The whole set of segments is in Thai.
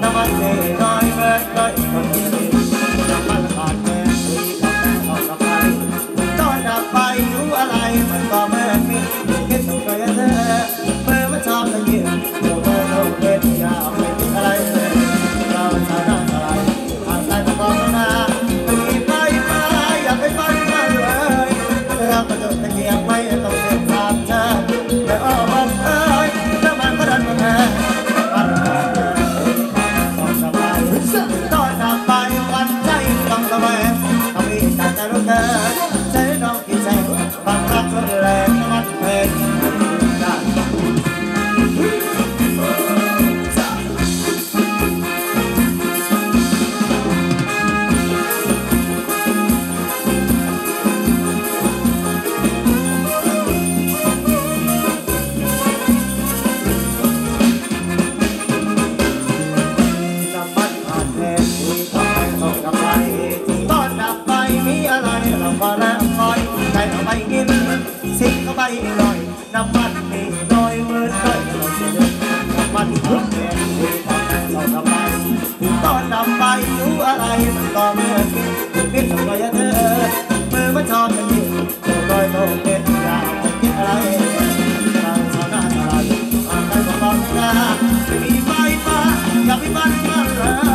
Naman ไม่ลอยน้ำมันนี่ลอยเมื่อไหร่น้ำมันรถแดงคุณทำเราทำไมคุณตอนทำไปรู้อะไรมันก็เมื่อกี้นิดหน่อยเธอมือมันชอบกันยิ่งลอยโลกเป็ดยาวคิดอะไรเราชานาตลาดอ่ต้อกบอกนะไม่มีไฟฟ้าอยากมีบ้านบ้านเรา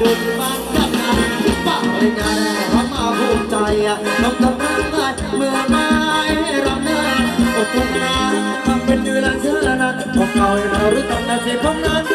ดุญบ้านกันนะป้าไปงานรำมาหูมิใจน้องกำลัร้านเมื่อไม้รำเนานอบอุ่นนะทำเป็นดื้อลังเชื่อนะบอกเราเรารู้ตำนานเสียงของนั้น